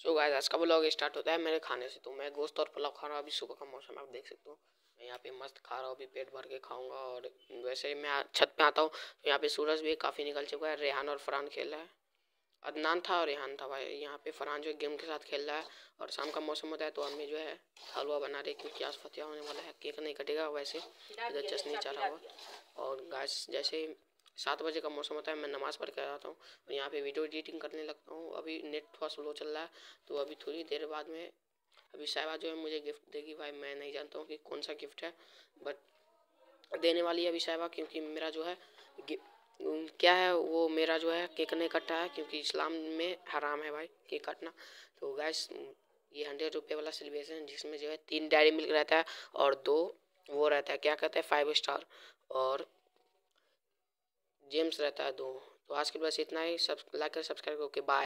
So guys आज का blog start होता है मेरे खाने से। तो मैं गोश्त और पुलाव खा रहा हूँ। अभी सुबह का मौसम आप देख सकते हो। मैं यहाँ पे मस्त खा रहा हूँ अभी पेट भर के खाऊँगा और वैसे ही मैं छत पे आता हूँ। तो यहाँ पे सूरज भी काफ़ी निकल चुका है। रेहान और फरहान खेल रहा है। अदनान था और रेहान था भाई। यहाँ पे फरहान जो गेम के साथ खेल रहा है और शाम का मौसम होता है तो अम्मी जो है हलवा बना रही क्योंकि आज फतिया होने वाला है। केक नहीं कटेगा वैसे। इधर चशनी चढ़ा हुआ। और गैस जैसे सात बजे का मौसम होता है, मैं नमाज़ पढ़ के आता हूँ और यहाँ पे वीडियो एडिटिंग करने लगता हूँ। अभी नेट थोड़ा स्लो चल रहा है तो अभी थोड़ी देर बाद में, अभी साहिबा जो है मुझे गिफ्ट देगी भाई, मैं नहीं जानता हूँ कि कौन सा गिफ्ट है बट देने वाली है अभी साहिबा क्योंकि मेरा जो है क्या है वो मेरा जो है केक नहीं कटता है क्योंकि इस्लाम में हराम है भाई केक काटना। तो गैस ये हंड्रेड रुपये वाला सेलिब्रेशन जिसमें जो है तीन डायरी मिल्क रहता है और दो वो रहता है, क्या कहते हैं फाइव स्टार और जेम्स रहता है दो तो आज के बस इतना ही। सब लाइक कर सब्सक्राइब ओके बाय